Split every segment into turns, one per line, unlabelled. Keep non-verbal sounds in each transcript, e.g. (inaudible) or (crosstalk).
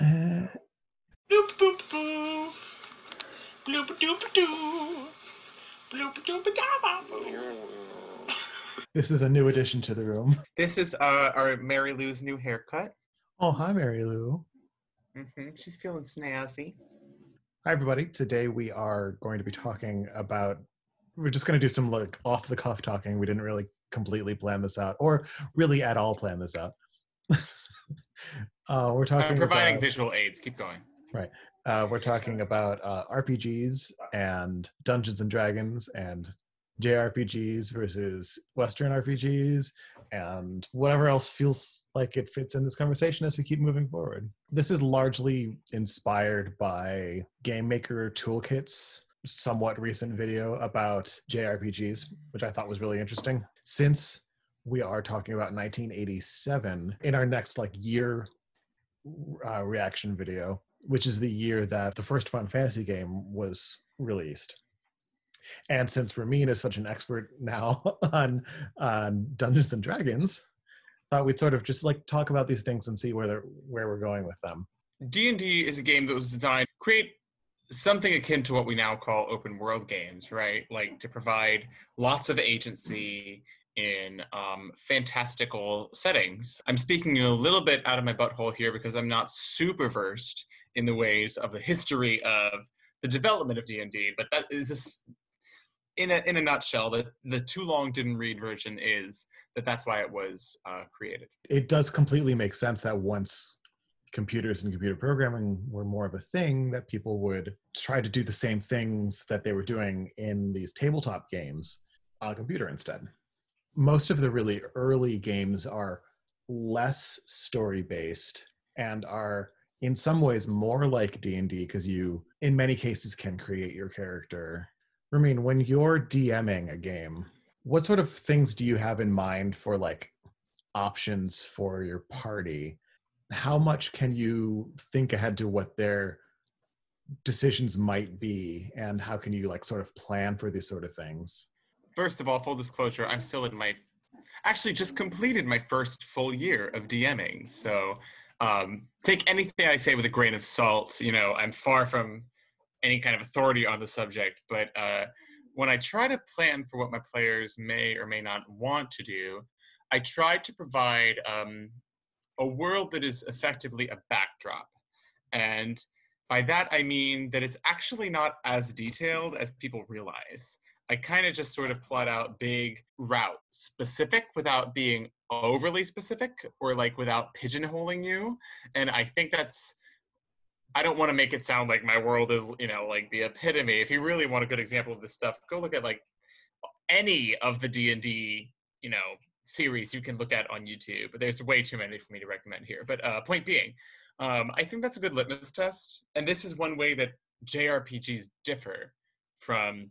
Uh,
Bloop boop boo. Bloop doop doo. Bloop doop da
this is a new addition to the room.
This is uh, our Mary Lou's new haircut.
Oh, hi, Mary Lou.
hmm She's feeling snazzy.
Hi, everybody. Today we are going to be talking about. We're just going to do some like off the cuff talking. We didn't really completely plan this out, or really at all plan this out. (laughs) uh, we're talking.
I'm providing
about,
visual aids. Keep going. Right.
Uh, we're talking about uh, RPGs and Dungeons and Dragons and JRPGs versus Western RPGs and whatever else feels like it fits in this conversation as we keep moving forward. This is largely inspired by Game Maker Toolkit's somewhat recent video about JRPGs, which I thought was really interesting. Since we are talking about 1987 in our next like year uh, reaction video, which is the year that the first Final Fantasy game was released. And since Rameen is such an expert now (laughs) on on Dungeons and Dragons, thought we'd sort of just like talk about these things and see where they're where we're going with them.
D&D is a game that was designed to create something akin to what we now call open world games, right? Like to provide lots of agency in um, fantastical settings. I'm speaking a little bit out of my butthole here because I'm not super versed in the ways of the history of the development of D&D, but that is in a in a nutshell. The the too long didn't read version is that that's why it was uh, created.
It does completely make sense that once computers and computer programming were more of a thing that people would try to do the same things that they were doing in these tabletop games on a computer instead. Most of the really early games are less story based and are in some ways more like D&D because you in many cases can create your character. Rameen, when you're DMing a game, what sort of things do you have in mind for like options for your party? How much can you think ahead to what their decisions might be and how can you like sort of plan for these sort of things?
First of all, full disclosure, I'm still in my actually just completed my first full year of DMing. So um, take anything I say with a grain of salt. You know, I'm far from any kind of authority on the subject, but uh, when I try to plan for what my players may or may not want to do, I try to provide um, a world that is effectively a backdrop. And by that, I mean that it's actually not as detailed as people realize. I kind of just sort of plot out big route specific without being overly specific or like without pigeonholing you. And I think that's I don't want to make it sound like my world is, you know, like the epitome. If you really want a good example of this stuff, go look at like any of the D&D, you know, series you can look at on YouTube. But there's way too many for me to recommend here. But uh, point being, um, I think that's a good litmus test. And this is one way that JRPGs differ from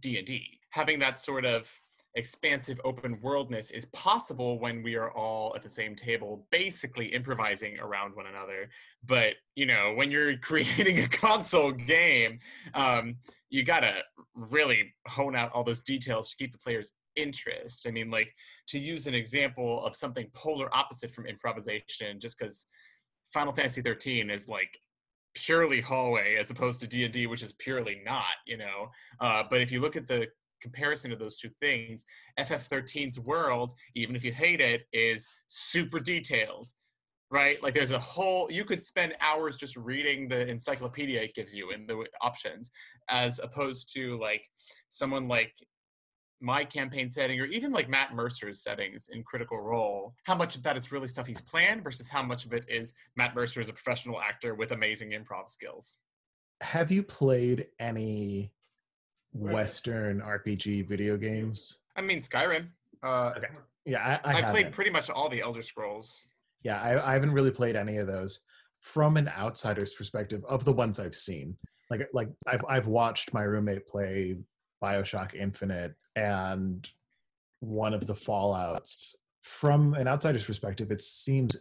D&D. Having that sort of expansive open worldness is possible when we are all at the same table basically improvising around one another but you know when you're (laughs) creating a console game um, you gotta really hone out all those details to keep the players interest i mean like to use an example of something polar opposite from improvisation just because final fantasy 13 is like purely hallway as opposed to d&d which is purely not you know uh, but if you look at the comparison of those two things, FF13's world, even if you hate it, is super detailed, right? Like there's a whole, you could spend hours just reading the encyclopedia it gives you in the options, as opposed to like someone like my campaign setting or even like Matt Mercer's settings in Critical Role, how much of that is really stuff he's planned versus how much of it is Matt Mercer is a professional actor with amazing improv skills.
Have you played any Western RPG video games?
I mean, Skyrim. Uh,
Okay. Yeah, I, I
I, played pretty much all the Elder Scrolls.
Yeah, I, I haven't really played any of those. From an outsider's perspective, of the ones I've seen, like like I've I've watched my roommate play Bioshock Infinite and one of the Fallout's. From an outsider's perspective, it seems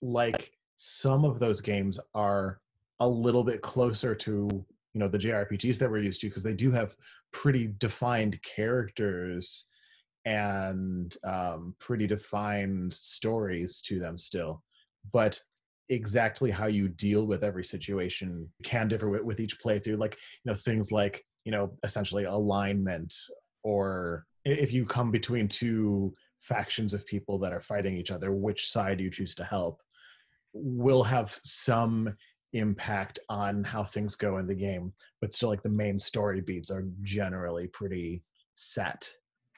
like some of those games are a little bit closer to you know the JRPGs that we're used to because they do have pretty defined characters and um, pretty defined stories to them still. But exactly how you deal with every situation can differ with, with each playthrough like you know things like you know essentially alignment or if you come between two factions of people that are fighting each other which side you choose to help will have some impact on how things go in the game but still like the main story beats are generally pretty set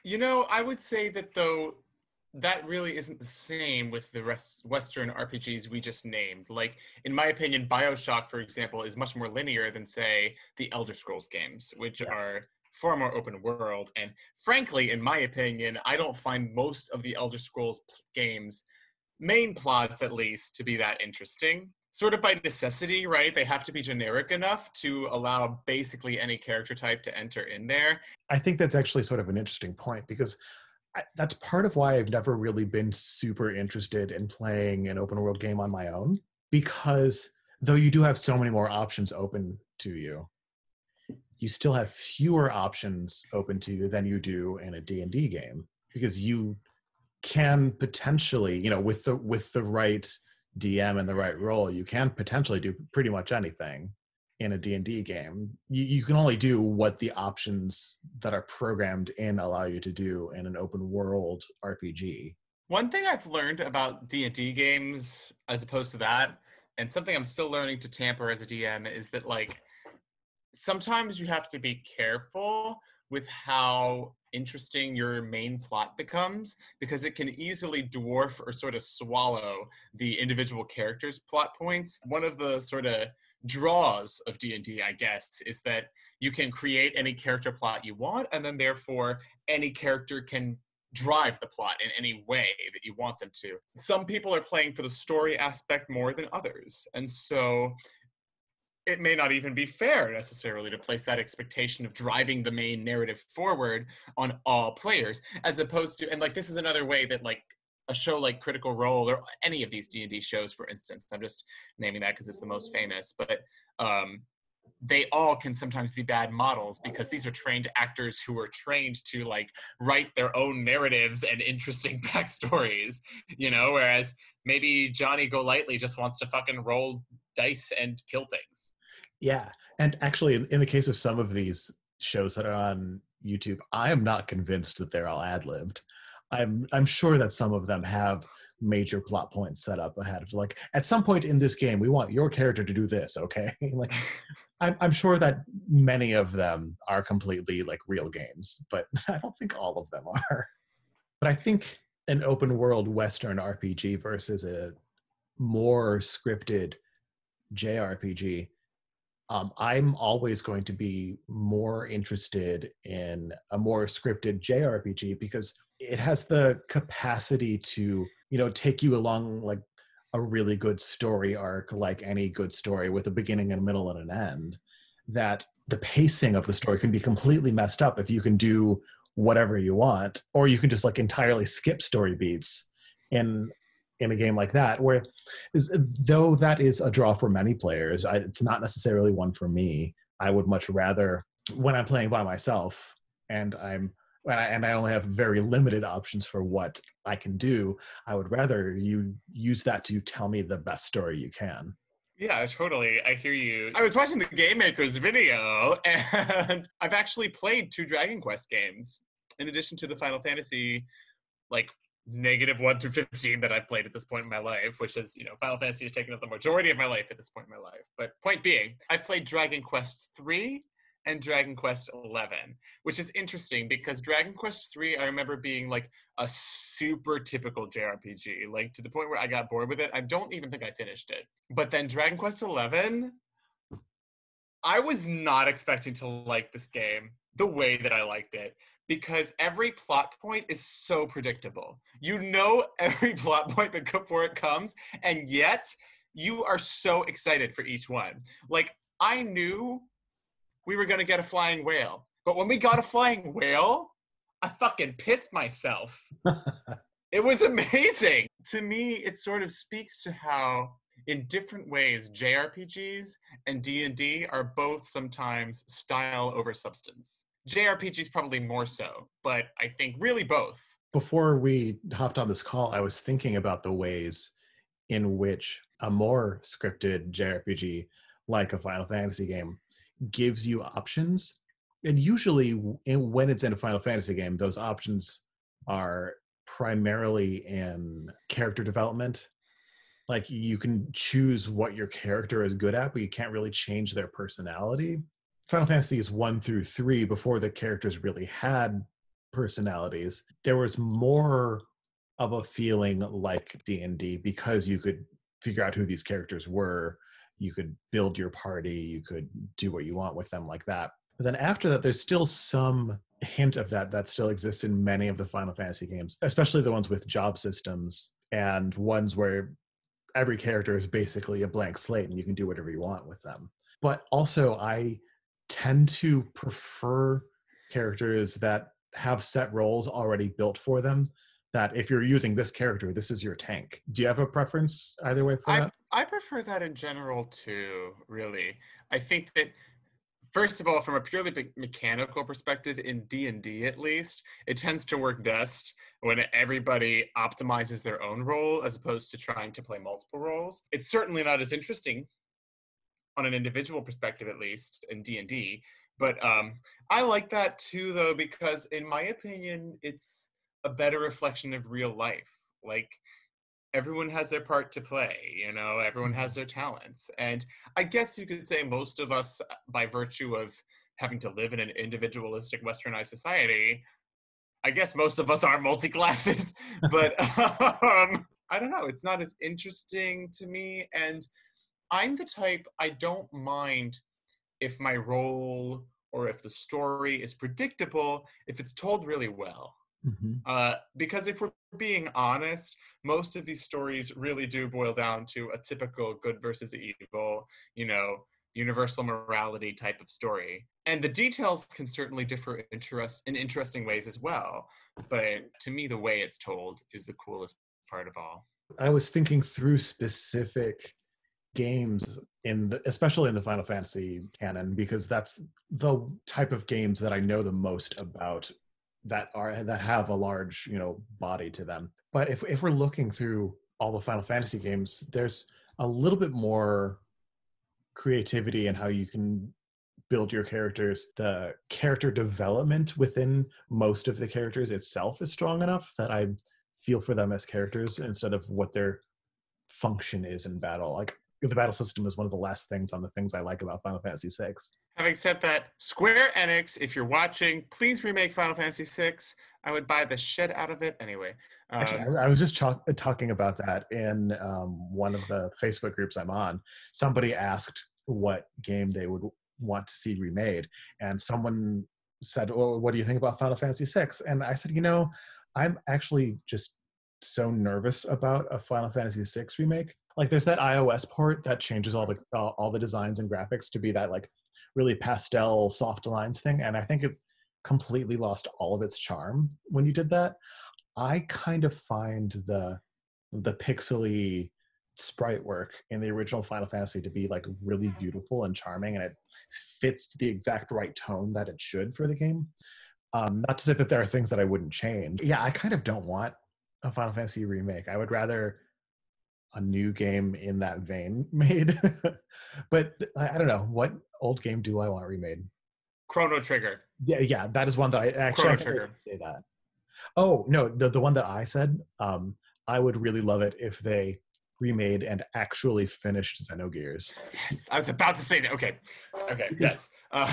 you know i would say that though that really isn't the same with the rest western rpgs we just named like in my opinion bioshock for example is much more linear than say the elder scrolls games which yeah. are far more open world and frankly in my opinion i don't find most of the elder scrolls games main plots at least to be that interesting. Sort of by necessity right? They have to be generic enough to allow basically any character type to enter in there.
I think that's actually sort of an interesting point because I, that's part of why I've never really been super interested in playing an open world game on my own because though you do have so many more options open to you you still have fewer options open to you than you do in a D&D game because you can potentially you know with the with the right dm and the right role you can potentially do pretty much anything in a d&d game. You, you can only do what the options that are programmed in allow you to do in an open world rpg
one thing i've learned about d&d games as opposed to that and something i'm still learning to tamper as a dm is that like sometimes you have to be careful with how interesting your main plot becomes because it can easily dwarf or sort of swallow the individual characters plot points. One of the sort of draws of d&d i guess is that you can create any character plot you want and then therefore any character can drive the plot in any way that you want them to. Some people are playing for the story aspect more than others and so it may not even be fair necessarily to place that expectation of driving the main narrative forward on all players as opposed to and like this is another way that like a show like critical role or any of these d&d shows for instance i'm just naming that because it's the most famous but um, they all can sometimes be bad models because these are trained actors who are trained to like write their own narratives and interesting (laughs) backstories, you know, whereas maybe Johnny Golightly just wants to fucking roll dice and kill things.
Yeah. And actually, in the case of some of these shows that are on YouTube, I am not convinced that they're all ad libbed. I'm I'm sure that some of them have major plot points set up ahead of like at some point in this game we want your character to do this okay (laughs) like (laughs) I'm, I'm sure that many of them are completely like real games but (laughs) i don't think all of them are but i think an open world western rpg versus a more scripted jrpg um, I'm always going to be more interested in a more scripted JRPG because it has the capacity to, you know, take you along like a really good story arc, like any good story with a beginning and a middle and an end. That the pacing of the story can be completely messed up if you can do whatever you want, or you can just like entirely skip story beats in in a game like that where is, though that is a draw for many players I, it's not necessarily one for me i would much rather when i'm playing by myself and i'm and I, and I only have very limited options for what i can do i would rather you use that to tell me the best story you can
yeah, totally. I hear you. I was watching the Game Maker's video, (laughs) and I've actually played two Dragon Quest games in addition to the Final Fantasy like negative one through 15 that I've played at this point in my life, which is, you know, Final Fantasy has taken up the majority of my life at this point in my life. But point being, I've played Dragon Quest 3 and Dragon Quest 11, which is interesting because Dragon Quest 3, I remember being like a super typical JRPG, like to the point where I got bored with it. I don't even think I finished it. But then Dragon Quest 11, I was not expecting to like this game the way that I liked it because every plot point is so predictable. You know (laughs) every plot point before it comes, and yet you are so excited for each one. Like, I knew we were gonna get a flying whale, but when we got a flying whale, I fucking pissed myself. (laughs) it was amazing. To me, it sort of speaks to how in different ways JRPGs and D&D are both sometimes style over substance. JRPGs probably more so, but I think really both.
Before we hopped on this call, I was thinking about the ways in which a more scripted JRPG like a Final Fantasy game gives you options. And usually, when it's in a Final Fantasy game, those options are primarily in character development. Like you can choose what your character is good at, but you can't really change their personality. Final Fantasy is one through three before the characters really had personalities. There was more of a feeling like D&D because you could figure out who these characters were, you could build your party, you could do what you want with them like that. But then after that there's still some hint of that that still exists in many of the Final Fantasy games, especially the ones with job systems and ones where every character is basically a blank slate and you can do whatever you want with them. But also I tend to prefer characters that have set roles already built for them that if you're using this character, this is your tank. Do you have a preference either way for
I,
that?
I prefer that in general too, really. I think that first of all, from a purely mechanical perspective, in D and D at least, it tends to work best when everybody optimizes their own role as opposed to trying to play multiple roles. It's certainly not as interesting on an individual perspective, at least in D and D. But um, I like that too, though, because in my opinion, it's a better reflection of real life. Like everyone has their part to play, you know, everyone has their talents. And I guess you could say most of us, by virtue of having to live in an individualistic westernized society, I guess most of us are multi classes, (laughs) but (laughs) um, I don't know. It's not as interesting to me. And I'm the type, I don't mind if my role or if the story is predictable, if it's told really well. Mm-hmm. Uh, because if we're being honest, most of these stories really do boil down to a typical good versus evil, you know, universal morality type of story. And the details can certainly differ interest, in interesting ways as well. But to me, the way it's told is the coolest part of all.
I was thinking through specific games in the, especially in the Final Fantasy canon because that's the type of games that I know the most about that are that have a large you know body to them. But if, if we're looking through all the final fantasy games there's a little bit more creativity in how you can build your characters. The character development within most of the characters itself is strong enough that i feel for them as characters instead of what their function is in battle. Like the battle system is one of the last things on the things I like about Final Fantasy VI.
Having said that, Square Enix, if you're watching, please remake Final Fantasy VI. I would buy the shit out of it anyway.
Um, Actually, I, I was just talking about that in um, one of the Facebook groups I'm on. Somebody asked what game they would want to see remade, and someone said, "Well, what do you think about Final Fantasy VI?" And I said, "You know, I'm actually just so nervous about a Final Fantasy VI remake like there's that iOS port that changes all the uh, all the designs and graphics to be that like really pastel soft lines thing and I think it completely lost all of its charm when you did that. I kind of find the the pixely sprite work in the original Final Fantasy to be like really beautiful and charming and it fits the exact right tone that it should for the game. Um, not to say that there are things that I wouldn't change. Yeah, I kind of don't want a Final Fantasy remake. I would rather a new game in that vein (laughs) made. but I don't know what old game do I want remade.
Chrono Trigger.
Yeah, yeah, that is one that I actually Chrono Trigger. say that. Oh no, the the one that I said, um, I would really love it if they remade and actually finished Xenogears.
Yes, I was about to say that. Okay, okay, yes. Uh,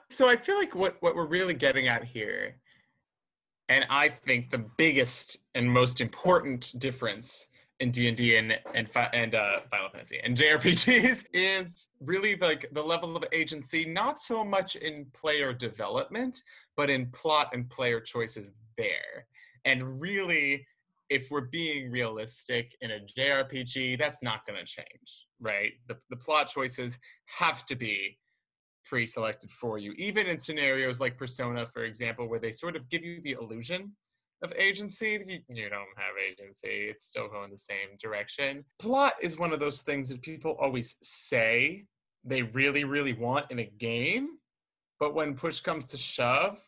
(laughs) so I feel like what what we're really getting at here, and I think the biggest and most important difference in D&D and and and uh, Final Fantasy and JRPGs (laughs) is really like the level of agency not so much in player development but in plot and player choices there. And really if we're being realistic in a JRPG that's not going to change, right? The the plot choices have to be pre-selected for you even in scenarios like Persona for example where they sort of give you the illusion of agency. You, you don't have agency. It's still going the same direction. Plot is one of those things that people always say they really, really want in a game, but when push comes to shove,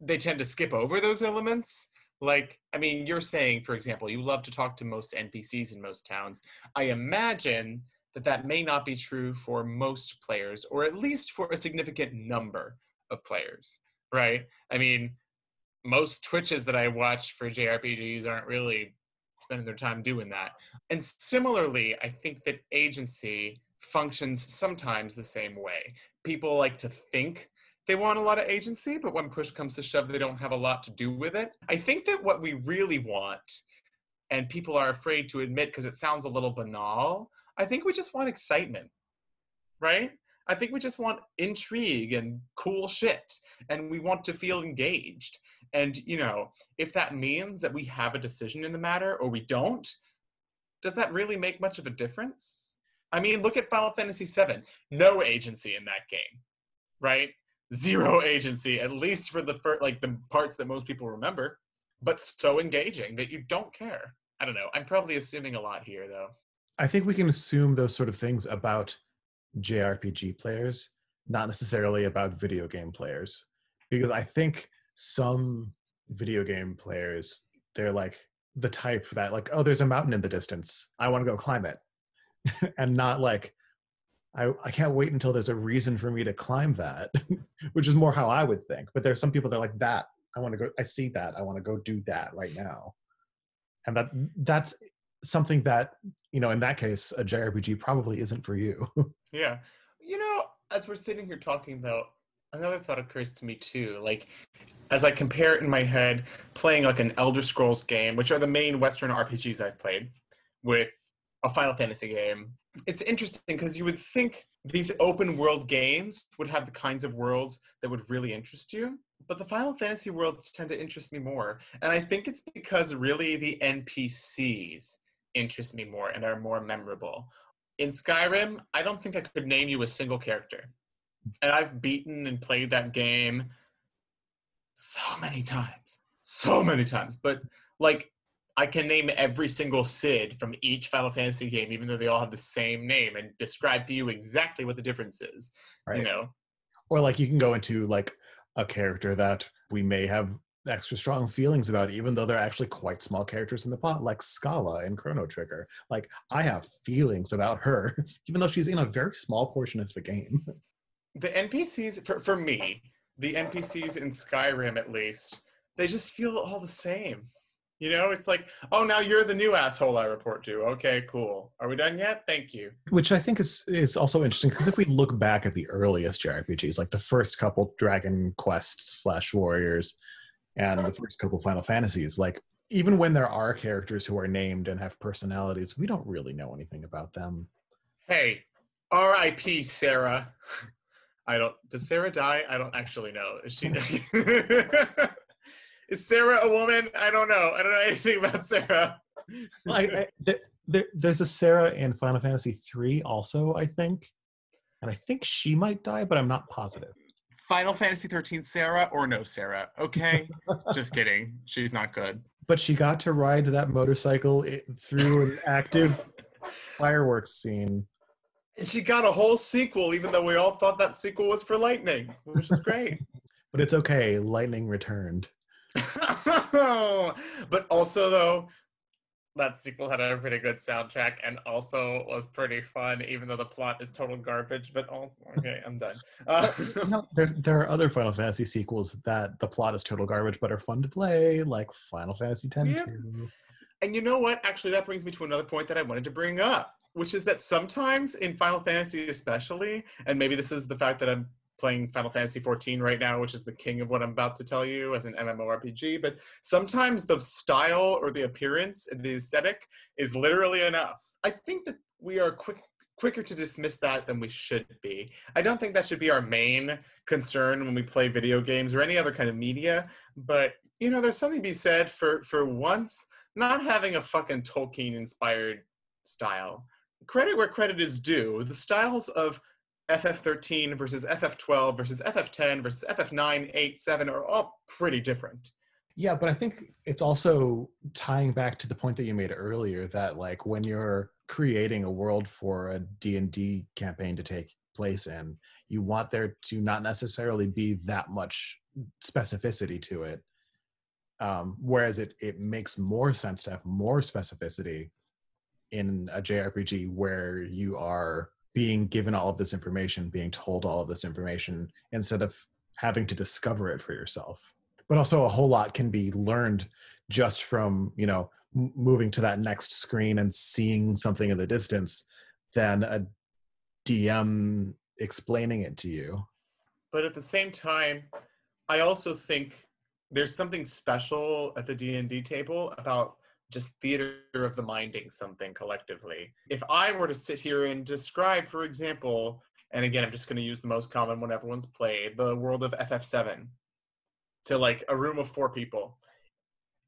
they tend to skip over those elements. Like, I mean, you're saying, for example, you love to talk to most NPCs in most towns. I imagine that that may not be true for most players, or at least for a significant number of players, right? I mean, most Twitches that I watch for JRPGs aren't really spending their time doing that. And similarly, I think that agency functions sometimes the same way. People like to think they want a lot of agency, but when push comes to shove, they don't have a lot to do with it. I think that what we really want, and people are afraid to admit because it sounds a little banal, I think we just want excitement, right? I think we just want intrigue and cool shit, and we want to feel engaged. And, you know, if that means that we have a decision in the matter or we don't, does that really make much of a difference? I mean, look at Final Fantasy VII. No agency in that game, right? Zero (laughs) agency, at least for the first, like the parts that most people remember, but so engaging that you don't care. I don't know. I'm probably assuming a lot here, though.
I think we can assume those sort of things about JRPG players, not necessarily about video game players. Because I think some video game players, they're like the type that, like, oh, there's a mountain in the distance. I want to go climb it. (laughs) and not like, I, I can't wait until there's a reason for me to climb that, (laughs) which is more how I would think. But there's some people that are like that. I want to go, I see that. I want to go do that right now. And that that's something that you know in that case a jrpg probably isn't for you. (laughs)
Yeah. You know as we're sitting here talking though another thought occurs to me too. Like as i compare it in my head playing like an elder scrolls game which are the main western rpgs i've played with a final fantasy game it's interesting because you would think these open world games would have the kinds of worlds that would really interest you but the final fantasy worlds tend to interest me more and i think it's because really the npcs interest me more and are more memorable. In Skyrim, I don't think I could name you a single character. And I've beaten and played that game so many times. So many times. But like I can name every single Cid from each Final Fantasy game, even though they all have the same name, and describe to you exactly what the difference is. Right. You know?
Or like you can go into like a character that we may have extra strong feelings about, even though they're actually quite small characters in the plot, like Schala in Chrono Trigger. Like I have feelings about her, (laughs) even though she's in a very small portion of the game. (laughs)
The NPCs, for, for me, the NPCs in Skyrim at least, they just feel all the same. You know, it's like, oh, now you're the new asshole I report to. Okay, cool. Are we done yet? Thank you.
Which I think is is also interesting because if we look back at the earliest JRPGs, like the first couple Dragon Quest slash Warriors, and the first couple Final Fantasies. Like even when there are characters who are named and have personalities, we don't really know anything about them.
Hey, R.I.P. Sarah. (laughs) I don't. Does Sarah die? I don't actually know. Is she? (laughs) is Sarah a woman? I don't know. I don't know anything about Serah.
I, I, there, there's a Sarah in Final Fantasy three also, I think, and I think she might die, but I'm not positive.
Final Fantasy 13 Sarah or no Sarah, Okay. Just (laughs) kidding. She's not good.
But she got to ride that motorcycle through an (laughs) active fireworks scene.
And she got a whole sequel, even though we all thought that sequel was for Lightning, which is great. (laughs)
but it's okay. Lightning returned.
but also, though, that sequel had a pretty good soundtrack and also was pretty fun, even though the plot is total garbage. But also, okay, I'm done. (laughs) Uh,
no, (laughs) there, there are other Final Fantasy sequels that the plot is total garbage, but are fun to play, like Final Fantasy X. Yeah.
And you know what? Actually, that brings me to another point that I wanted to bring up, which is that sometimes in Final Fantasy, especially, and maybe this is the fact that I'm playing Final Fantasy 14 right now, which is the king of what I'm about to tell you as an MMORPG. But sometimes the style or the appearance the aesthetic is literally enough. I think that we are quick quicker to dismiss that than we should be. I don't think that should be our main concern when we play video games or any other kind of media, but you know, there's something to be said for for once not having a fucking Tolkien inspired style. Credit where credit is due. The styles of FF13 versus FF12 versus FF10 versus FF9, 8, 7 are all pretty different.
Yeah, but I think it's also tying back to the point that you made earlier that like when you're creating a world for a D&D campaign to take place in, you want there to not necessarily be that much specificity to it. Um, whereas it it makes more sense to have more specificity in a JRPG where you are being given all of this information, being told all of this information, instead of having to discover it for yourself. But also, a whole lot can be learned just from you know moving to that next screen and seeing something in the distance than a DM explaining it to you.
But at the same time, I also think there's something special at the D&D table about just theater of the minding something collectively. If I were to sit here and describe, for example, and again, I'm just going to use the most common one everyone's played, the world of FF7, to like a room of four people,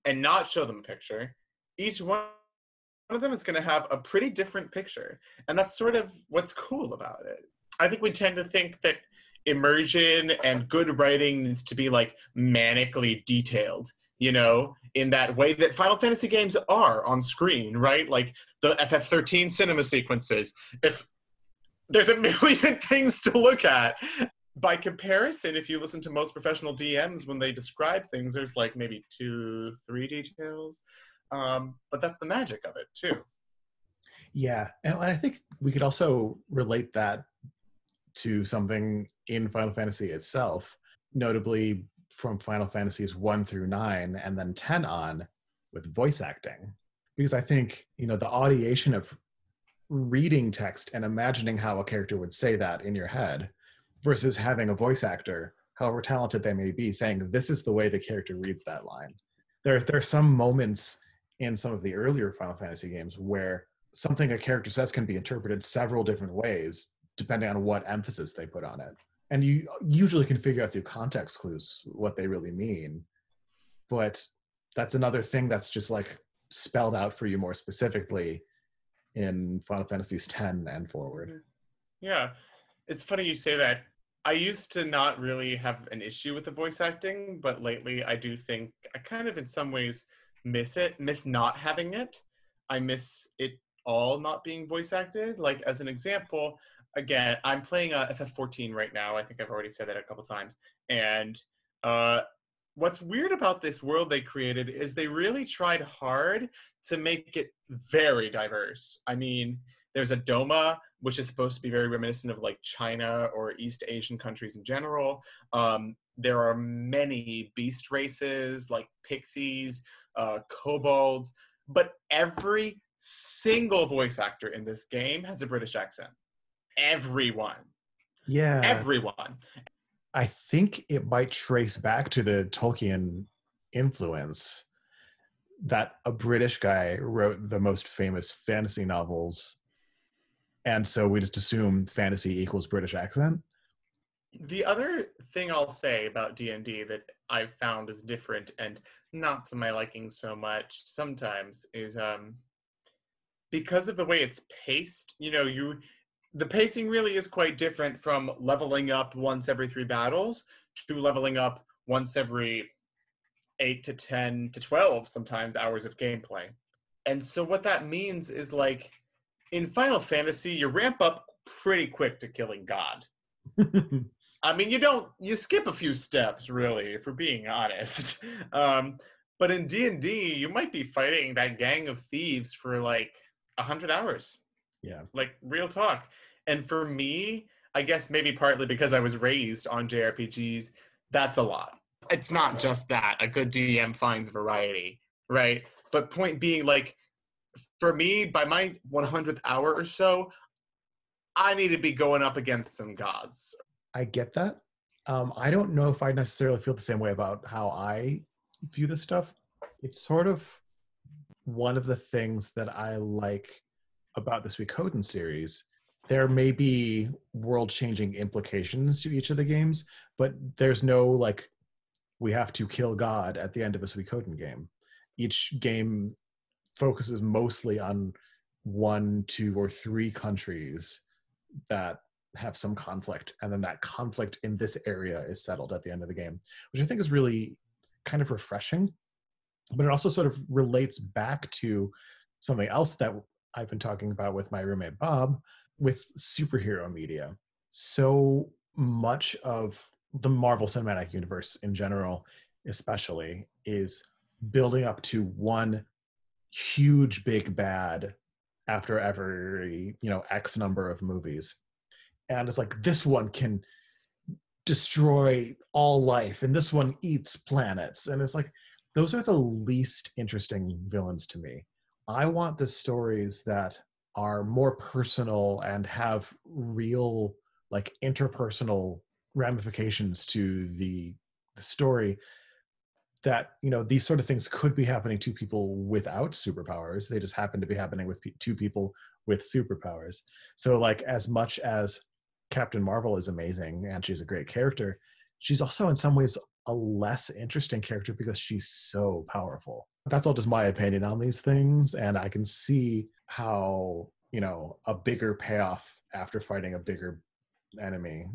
and not show them a picture, each one of them is going to have a pretty different picture. And that's sort of what's cool about it. I think we tend to think that immersion and good writing needs to be like manically detailed you know in that way that final fantasy games are on screen right? Like the ff13 cinema sequences. If there's a (laughs) million things to look at. By comparison if you listen to most professional dms when they describe things there's like maybe two three details. Um, but that's the magic of it too.
Yeah, and I think we could also relate that to something in Final Fantasy itself, notably from Final Fantasies 1 through 9 and then 10 on with voice acting. Because I think, you know, the audiation of reading text and imagining how a character would say that in your head versus having a voice actor, however talented they may be, saying this is the way the character reads that line. There, there are some moments in some of the earlier Final Fantasy games where something a character says can be interpreted several different ways depending on what emphasis they put on it. And you uh, usually can figure out through context clues what they really mean. But that's another thing that's just like spelled out for you more specifically in Final Fantasies 10 and forward. Mm-hmm.
Yeah, it's funny you say that. I used to not really have an issue with the voice acting, but lately I do think I kind of, in some ways, miss it, miss not having it. I miss it all not being voice acted. Like, as an example, again, I'm playing uh, FF14 right now. I think I've already said that a couple times. And uh, what's weird about this world they created is they really tried hard to make it very diverse. I mean, there's a Doma, which is supposed to be very reminiscent of like China or East Asian countries in general. Um, there are many beast races like pixies, uh, kobolds, but every single voice actor in this game has a British accent. Everyone.
Yeah.
Everyone.
I think it might trace back to the Tolkien influence that a British guy wrote the most famous fantasy novels. And so we just assume fantasy equals British accent.
The other thing I'll say about D&D that I've found is different and not to my liking so much sometimes is um because of the way it's paced, you know, you the pacing really is quite different from leveling up once every 3 battles to leveling up once every 8 to 10 to 12 sometimes hours of gameplay. And so what that means is like in Final Fantasy you ramp up pretty quick to killing God. (laughs) I mean, you don't you skip a few steps, really, if we're being honest. (laughs) Um, but in D and D, you might be fighting that gang of thieves for like a hundred hours,
yeah.
like real talk. And for me, I guess maybe partly because I was raised on JRPGs, that's a lot. It's not just that. A good DM finds variety, right? But point being, like, for me, by my 100th hour or so, I need to be going up against some gods.
I get that. Um, I don't know if I necessarily feel the same way about how I view this stuff. It's sort of one of the things that I like about the Suikoden series. There may be world-changing implications to each of the games, but there's no like we have to kill God at the end of a Suikoden game. Each game focuses mostly on one, two, or three countries that have some conflict and then that conflict in this area is settled at the end of the game which i think is really kind of refreshing but it also sort of relates back to something else that i've been talking about with my roommate bob with superhero media. So much of the marvel cinematic universe in general especially is building up to one huge big bad after every you know x number of movies. And it's like this one can destroy all life and this one eats planets. And it's like those are the least interesting villains to me i want the stories that are more personal and have real like interpersonal ramifications to the the story that you know these sort of things could be happening to people without superpowers. They just happen to be happening with pe- two people with superpowers. So like as much as captain marvel is amazing and she's a great character she's also in some ways a less interesting character because she's so powerful that's all just my opinion on these things and i can see how you know a bigger payoff after fighting a bigger enemy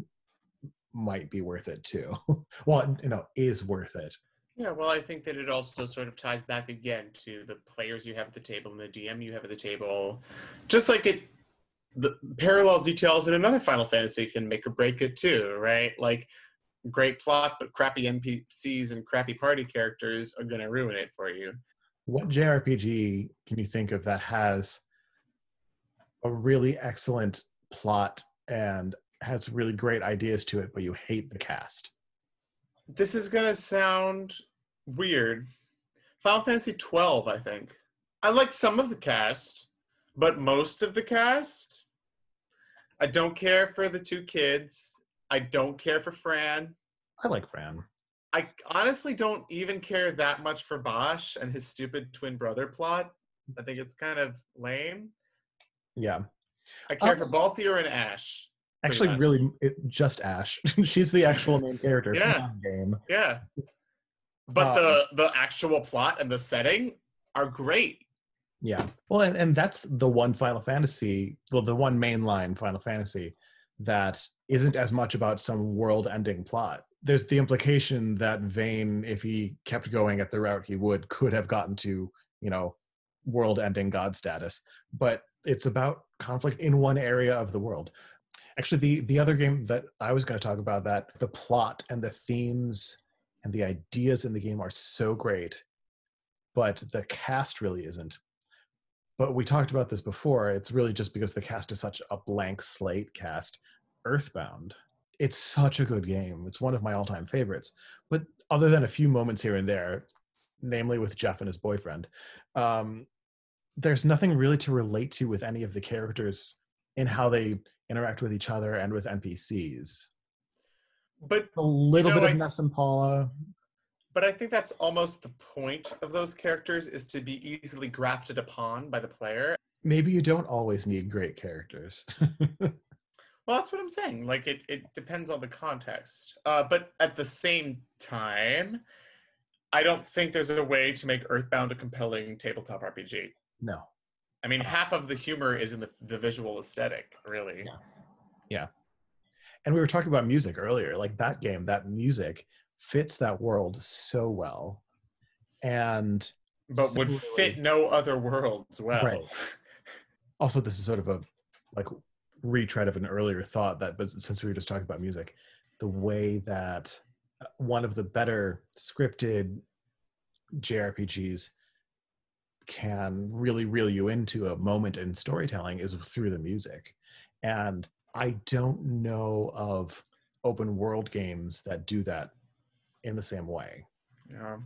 might be worth it too (laughs) well you know is worth it
Yeah, well, I think that it also sort of ties back again to the players you have at the table and the DM you have at the table. Just like it, the parallel details in another Final Fantasy can make or break it too, right? Like great plot, but crappy NPCs and crappy party characters are going to ruin it for you.
what jrpg can you think of that has a really excellent plot and has really great ideas to it but you hate the cast
This is going to sound weird. Final Fantasy 12, I think. I like some of the cast, but most of the cast, I don't care for the two kids. I don't care for Fran.
i like fran
I honestly don't even care that much for Basch and his stupid twin brother plot. I think it's kind of lame.
yeah
I care
Um,
for Balthier and Ashe.
actually
much.
really it, just ashe (laughs) she's the actual main character
Yeah.
game
Yeah. But
Um,
the the actual plot and the setting are great.
Yeah. Well, and, and that's the one Final Fantasy, well, the one mainline Final Fantasy that isn't as much about some world ending plot. There's the implication that Vayne, if he kept going at the route he would, could have gotten to, you know, world ending god status. But it's about conflict in one area of the world. Actually, the, the other game that I was going to talk about that the plot and the themes and the ideas in the game are so great, but the cast really isn't but we talked about this before it's really just because the cast is such a blank slate cast earthbound it's such a good game it's one of my all-time favorites but other than a few moments here and there namely with jeff and his boyfriend um, there's nothing really to relate to with any of the characters in how they interact with each other and with npcs
But
a little
know,
bit
I-
of ness and paula
but I think that's almost the point of those characters is to be easily grafted upon by the player.
maybe you don't always need great characters (laughs)
Well, that's what I'm saying. Like it, it depends on the context. Uh, but at the same time, I don't think there's a way to make Earthbound a compelling tabletop RPG.
no
I mean, half of the humor is in the, the visual aesthetic, really.
Yeah. and we were talking about music earlier like that game that music fits that world so well and
But would fit no other worlds well.
Right. (laughs) also this is sort of a like retread of an earlier thought that but since we were just talking about music the way that uh, one of the better scripted jrpgs can really reel you into a moment in storytelling is through the music and i don't know of open world games that do that in the same way
Yeah.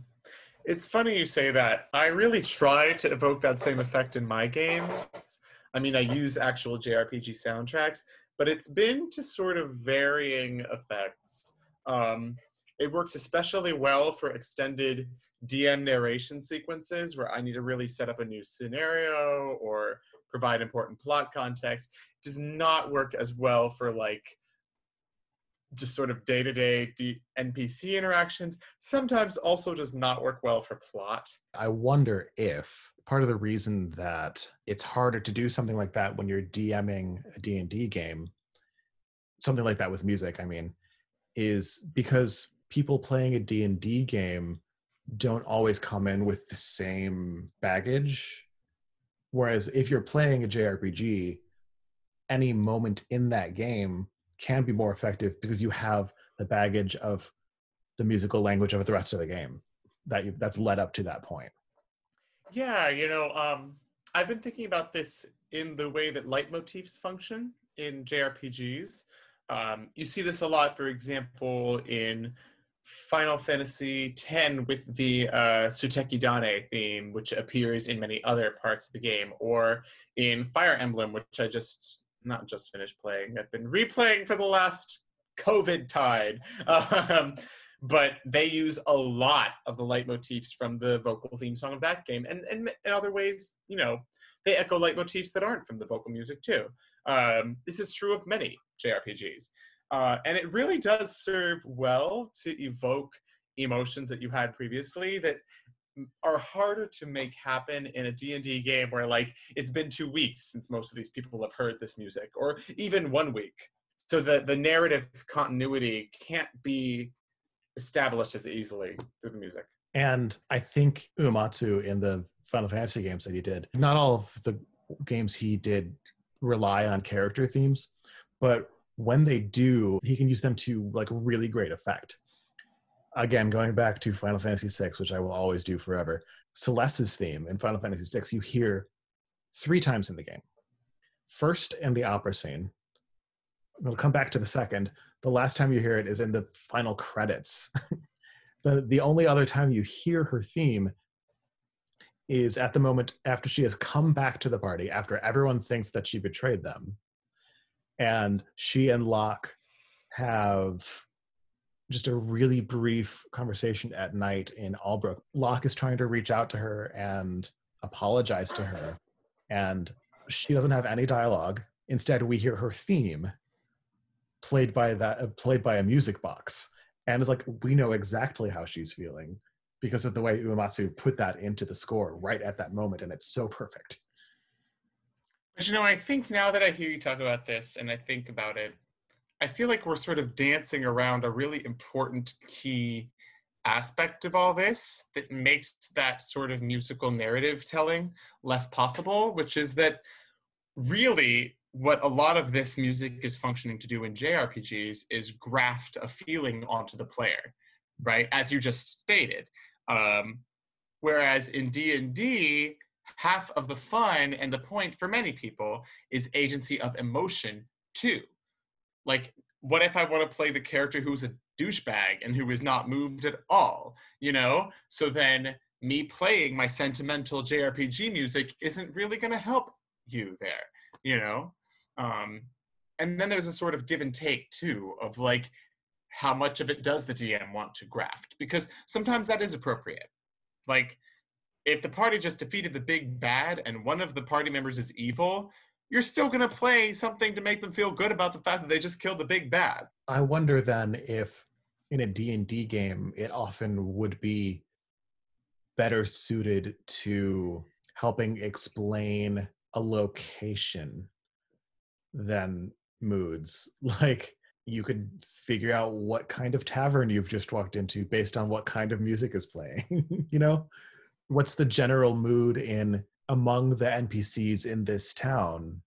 It's funny you say that. I really try to evoke that same effect in my games. I mean, I use actual JRPG soundtracks, but it's been to sort of varying effects. Um, it works especially well for extended DM narration sequences where I need to really set up a new scenario or provide important plot context. It does not work as well for like just sort of day-to-day npc interactions sometimes also does not work well for plot
I wonder if part of the reason that it's harder to do something like that when you're DMing a D&D game, something like that with music, I mean, is because people playing a D&D game don't always come in with the same baggage. Whereas if you're playing a JRPG, any moment in that game can be more effective because you have the baggage of the musical language of the rest of the game. that you that's led up to that point.
Yeah, you know, um, I've been thinking about this in the way that leitmotifs function in JRPGs. Um, you see this a lot, for example, in Final Fantasy X with the uh, Suteki da ne theme, which appears in many other parts of the game, or in Fire Emblem, which I just not just finished playing. I've been replaying for the last COVID tide. (laughs) Um, but they use a lot of the leitmotifs from the vocal theme song of that game, and, and in other ways, you know, they echo leitmotifs that aren't from the vocal music too. Um, this is true of many JRPGs. Uh, and it really does serve well to evoke emotions that you had previously that are harder to make happen in a D&D game where like it's been 2 weeks since most of these people have heard this music or even 1 week. So the the narrative continuity can't be established as easily through the music.
And I think Uematsu in the Final Fantasy games that he did, not all of the games he did rely on character themes, but when they do, he can use them to like really great effect. Again, going back to Final Fantasy VI, which I will always do forever, Celes's theme in Final Fantasy VI, you hear three times in the game. First in the opera scene. We'll come back to the second. The last time you hear it is in the final credits. (laughs) the, the only other time you hear her theme is at the moment after she has come back to the party, after everyone thinks that she betrayed them and she and Locke have just a really brief conversation at night in Albrook. Locke is trying to reach out to her and apologize to her, and she doesn't have any dialogue. Instead, we hear her theme played by that uh, played by a music box, and it's like we know exactly how she's feeling because of the way Uematsu put that into the score right at that moment, and it's so perfect.
But you know, I think now that I hear you talk about this and I think about it, I feel like we're sort of dancing around a really important key aspect of all this that makes that sort of musical narrative telling less possible, which is that really what a lot of this music is functioning to do in JRPGs is graft a feeling onto the player, right? As you just stated. Um, whereas in D&D, half of the fun and the point for many people is agency of emotion too. Like, what if I want to play the character who's a douchebag and who is not moved at all? You know? So then me playing my sentimental JRPG music isn't really going to help you there, you know? Um, and then there's a sort of give and take too of like, how much of it does the DM want to graft? Because sometimes that is appropriate. Like, if the party just defeated the big bad and one of the party members is evil, you're still going to play something to make them feel good about the fact that they just killed the big bad.
I wonder then if in a D&D game it often would be better suited to helping explain a location than moods. (laughs) Like you could figure out what kind of tavern you've just walked into based on what kind of music is playing, (laughs) you know? what's the general mood in among the npcs in this town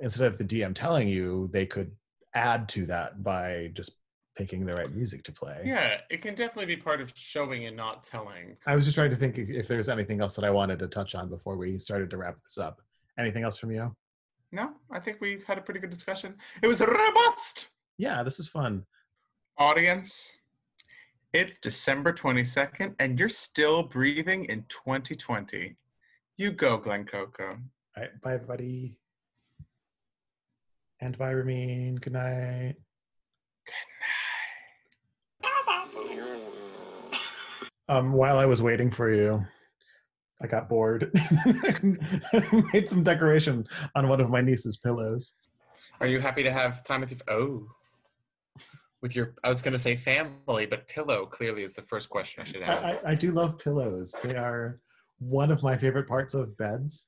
instead of the dm telling you they could add to that by just picking the right music to play.
Yeah it can definitely be part of showing and not telling.
I was just trying to think if there's anything else that i wanted to touch on before we started to wrap this up. Anything else from you?
No i think we've had a pretty good discussion. It was robust!
Yeah this is fun.
Audience it's December 22nd, and you're still breathing in 2020. You go, Glen Coco. All
right, bye, everybody. And bye, Rameen. Good night.
Good night.
Um, while I was waiting for you, I got bored. (laughs) Made some decoration on one of my niece's pillows.
Are you happy to have time with your? Oh, with your i was going to say family but pillow clearly is the first question i should ask
I, I, do love pillows they are one of my favorite parts of beds